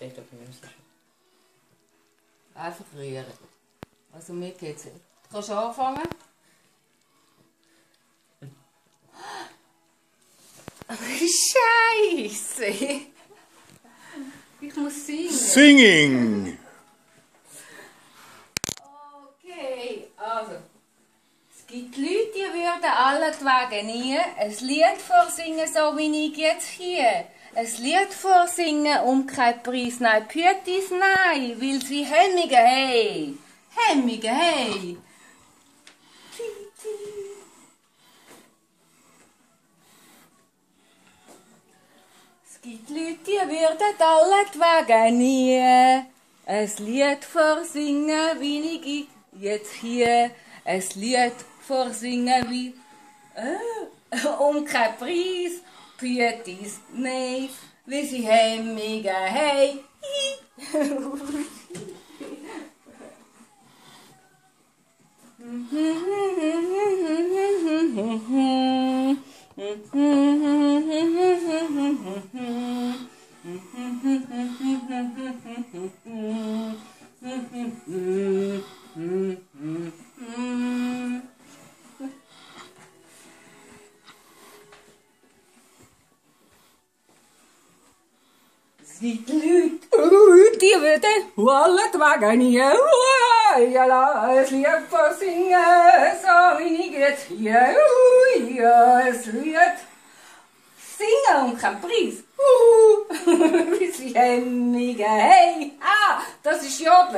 Dem Müsli. Einfach rühren. Also mir geht's. Du kannst anfangen. Scheiße! Ich muss singen. Singing. Okay, also. Es gibt Leute, die würden allentwegen nie ein Lied vorsingen, so wie ich jetzt hier. Ein Lied vorsingen um keinen Preis, nein, Pütis, nein, weil sie Hemmungen haben. Hemmungen haben. Es gibt Leute, die würden allentwegen nie ein Lied vorsingen, wie ich jetzt hier ein Lied vorsingen, wie äh, um keinen Preis, Pütis, nein, wie sie Hemmungen haben. Es gibt Leute, die würden allentwegen nie ja, ein Lied vorsingen, so wie ich jetzt hier. Ja, ein Lied singen und kein Preis. Wie sie Hemmungen, hey, ah, das ist Jodeln.